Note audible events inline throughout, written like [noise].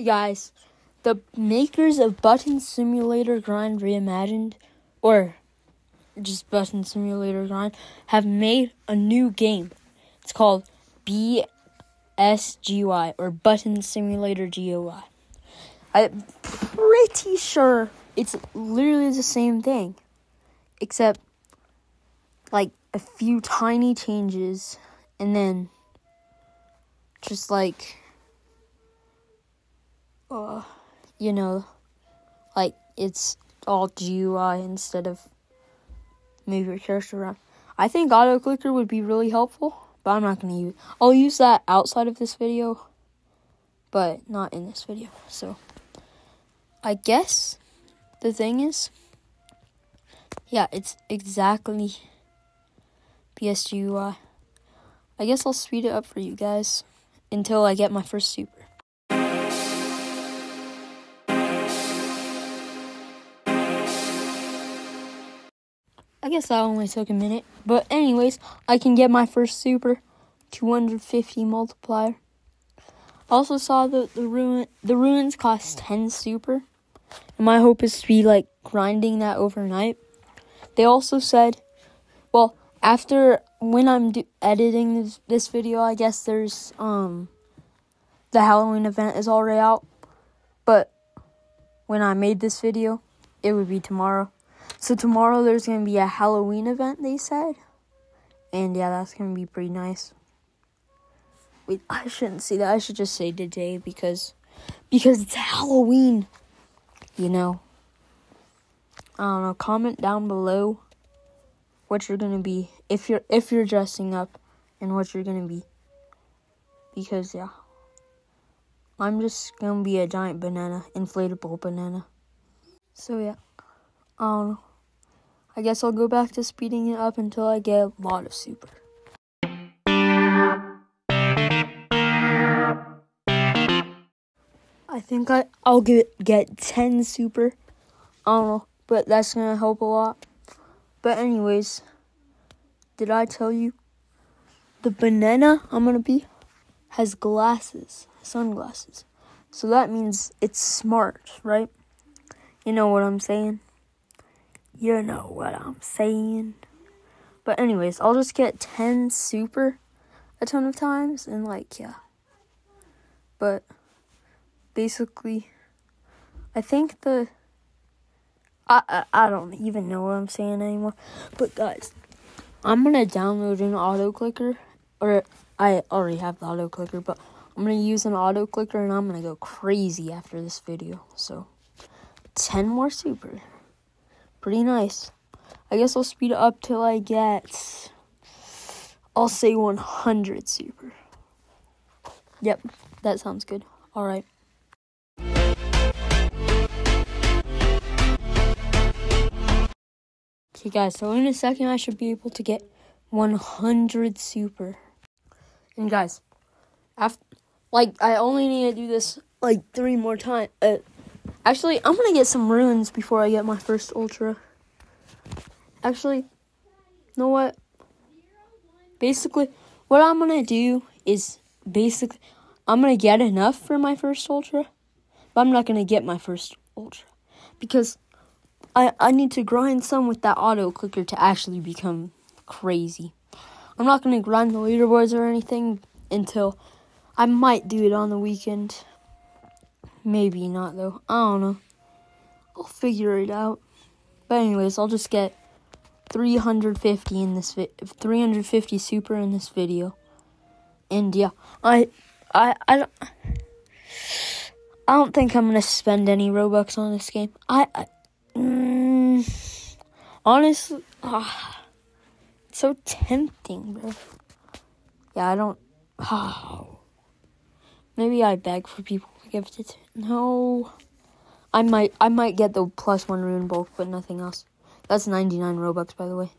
Hey guys, the makers of Button Simulator Grind Reimagined, or just Button Simulator Grind, have made a new game. It's called BSGUI, or Button Simulator GUI. I'm pretty sure it's literally the same thing, except like a few tiny changes, and then just like uh, you know, like it's all GUI instead of move your cursor around. I think auto clicker would be really helpful, but I'm not gonna use. I'll use that outside of this video, but not in this video. So, I guess the thing is, yeah, it's exactly BSGUI. I guess I'll speed it up for you guys until I get my first super. I guess that only took a minute. But anyways, I can get my first super 250 multiplier. Also saw that the rune the runes cost 10 super. And my hope is to be like grinding that overnight. They also said, well, after when I'm do- editing this, this video, I guess there's um the Halloween event is already out. But when I made this video, it would be tomorrow. So tomorrow there's gonna be a Halloween event, they said. And yeah, that's gonna be pretty nice. Wait, I shouldn't say that. I should just say today because because it's Halloween. You know. I don't know. Comment down below what you're gonna be if you're if you're dressing up and what you're gonna be. Because yeah. I'm just gonna be a giant banana, inflatable banana. So yeah. I don't know. I guess I'll go back to speeding it up until I get a lot of super. I think I, I'll get, get 10 super. I don't know, but that's gonna help a lot. But anyways, did I tell you? The banana I'm gonna be has glasses, sunglasses. So that means it's smart, right? You know what I'm saying? You know what I'm saying. But anyways, I'll just get 10 super a ton of times and like yeah. But basically I think the I, I I don't even know what I'm saying anymore. But guys, I'm gonna download an auto clicker or I already have the auto clicker, but I'm gonna use an auto clicker and I'm gonna go crazy after this video. So 10 more super pretty nice. I guess I'll speed it up till I get, I'll say 100 super. Yep, that sounds good. All right. Okay, guys, so in a second, I should be able to get 100 super. And guys, after, like, I only need to do this like three more times. Uh, Actually, I'm gonna get some runes before I get my first ultra. Actually, you know what? Basically, what I'm gonna do is basically I'm gonna get enough for my first ultra, but I'm not gonna get my first ultra because I I need to grind some with that auto clicker to actually become crazy. I'm not gonna grind the leaderboards or anything until I might do it on the weekend. Maybe not though. I don't know. I'll figure it out. But anyways, I'll just get 350 in this vi- 350 super in this video. And yeah, I I I don't I don't think I'm gonna spend any robux on this game. I, I mm, honestly, ah, so tempting, bro. Yeah, I don't. Oh, [sighs] maybe I beg for people to give it. No. I might I might get the plus one rune bulk, but nothing else. That's 99 Robux, by the way.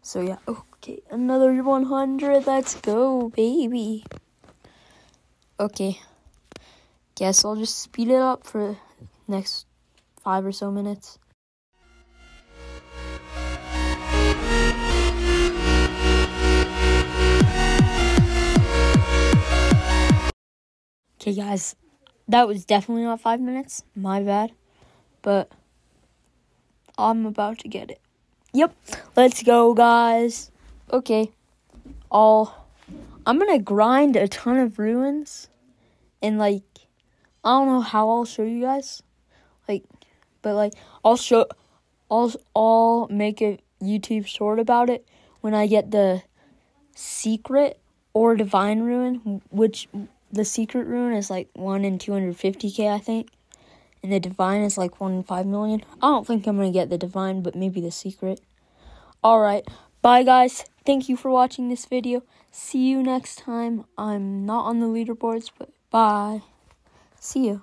So yeah, okay, another 100. Let's go, baby. Okay. Guess I'll just speed it up for next five or so minutes. Okay, guys, that was definitely not five minutes. My bad. But I'm about to get it. Yep. Let's go, guys. Okay. I'll. I'm gonna grind a ton of runes. And, like, I don't know how I'll show you guys. Like, but, like, I'll show. I'll, I'll make a YouTube short about it when I get the secret or divine rune, which the secret rune is like 1 in 250k, I think. And the divine is like 1 in 5 million. I don't think I'm going to get the divine, but maybe the secret. Alright, bye guys. Thank you for watching this video. See you next time. I'm not on the leaderboards, but bye. See you.